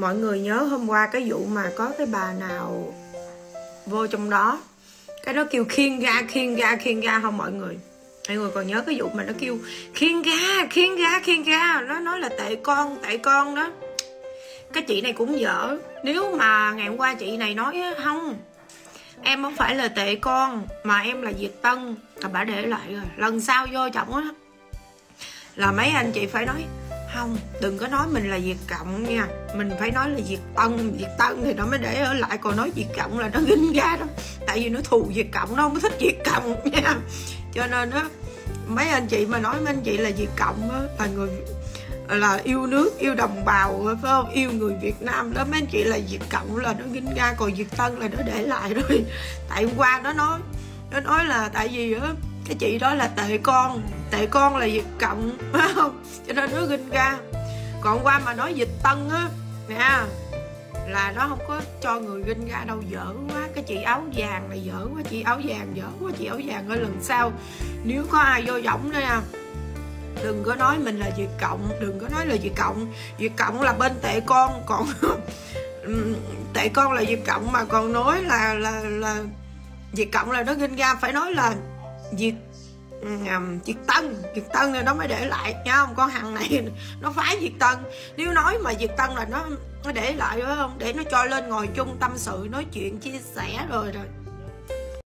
mọi người nhớ hôm qua cái vụ mà có cái bà nào vô trong đó. Cái đó kêu khiên ga khiên ga khiên ga không mọi người? Mọi người còn nhớ cái vụ mà nó kêu khiên ga khiên ga khiên ga. Nó nói là tệ con tệ con đó. Cái chị này cũng dở. Nếu mà ngày hôm qua chị này nói không, em không phải là tệ con, mà em là diệt tân, là bà để lại rồi. Lần sau vô chồng á. Là mấy anh chị phải nói không? Đừng có nói mình là diệt cộng nha. Mình phải nói là diệt tân. Diệt tân thì nó mới để ở lại. Còn nói diệt cộng là nó ghinh ra đó. Tại vì nó thù diệt cộng, nó không thích diệt cộng nha. Cho nên á, mấy anh chị mà nói mấy anh chị là diệt cộng á, là người, là yêu nước, yêu đồng bào, phải không? Yêu người Việt Nam đó, mấy anh chị là Việt Cộng là nó ghinh ra. Còn Việt Tân là nó để lại rồi. Tại hôm qua nó nói nó nói là tại vì á cái chị đó là tệ con. Tệ con là Việt Cộng, phải không? Cho nên nó ginh ra. Còn qua mà nói dịch Tân á, nè, là nó không có cho người ginh ra đâu, dở quá. Cái chị áo vàng này dở quá, chị áo vàng dở quá, chị áo vàng ơi, lần sau nếu có ai vô giọng nữa nha. Đừng có nói mình là Việt Cộng, đừng có nói là Việt Cộng. Việt Cộng là bên tệ con, còn tệ con là Việt Cộng mà còn nói là là là Việt Cộng là nó ginh ra. Phải nói là Việt um, Việt Tân. Việt Tân này nó mới để lại nha không con hàng này nó phái Việt Tân. Nếu nói mà Việt Tân là nó nó để lại phải không? Để nó cho lên ngồi chung tâm sự nói chuyện chia sẻ rồi rồi